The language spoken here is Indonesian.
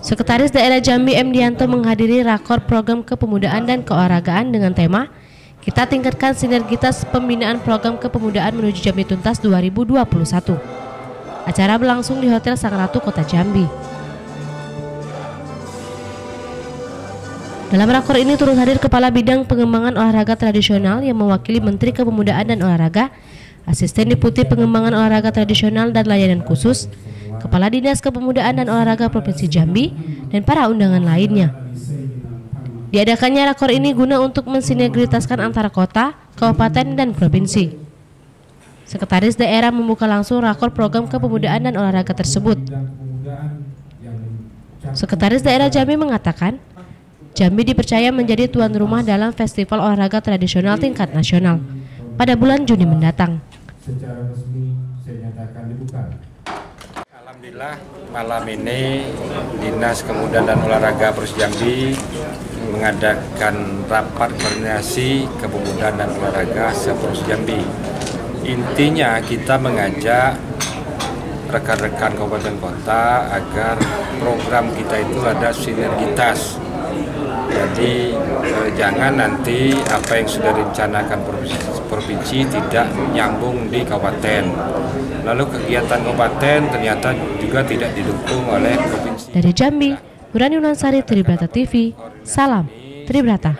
Sekretaris Daerah Jambi M. Dianto menghadiri rakor program kepemudaan dan keolahragaan dengan tema Kita tingkatkan sinergitas pembinaan program kepemudaan menuju Jambi Tuntas 2021. Acara berlangsung di Hotel Sang Ratu Kota Jambi. Dalam rakor ini turut hadir Kepala Bidang Pengembangan Olahraga Tradisional yang mewakili Menteri Kepemudaan dan Olahraga, Asisten Deputi Pengembangan Olahraga Tradisional dan Layanan Khusus, Kepala Dinas Kepemudaan dan Olahraga Provinsi Jambi, dan para undangan lainnya. Diadakannya rakor ini guna untuk mensinergitaskan antara kota, kabupaten, dan provinsi. Sekretaris daerah membuka langsung rakor program kepemudaan dan olahraga tersebut. Sekretaris daerah Jambi mengatakan, Jambi dipercaya menjadi tuan rumah dalam festival olahraga tradisional tingkat nasional pada bulan Juni mendatang. Alhamdulillah malam ini Dinas Kemudian dan Olahraga Provinsi Jambi mengadakan rapat koordinasi kepemudaan dan olahraga seprovinsi Jambi. Intinya kita mengajak rekan-rekan kabupaten kota agar program kita itu ada sinergitas. Jadi eh, jangan nanti apa yang sudah direncanakan provinsi, provinsi tidak nyambung di kabupaten. Lalu kegiatan kabupaten ternyata juga tidak didukung oleh provinsi. Dari Jambi, Nurani Unansari, Tribrata TV, salam Tribrata.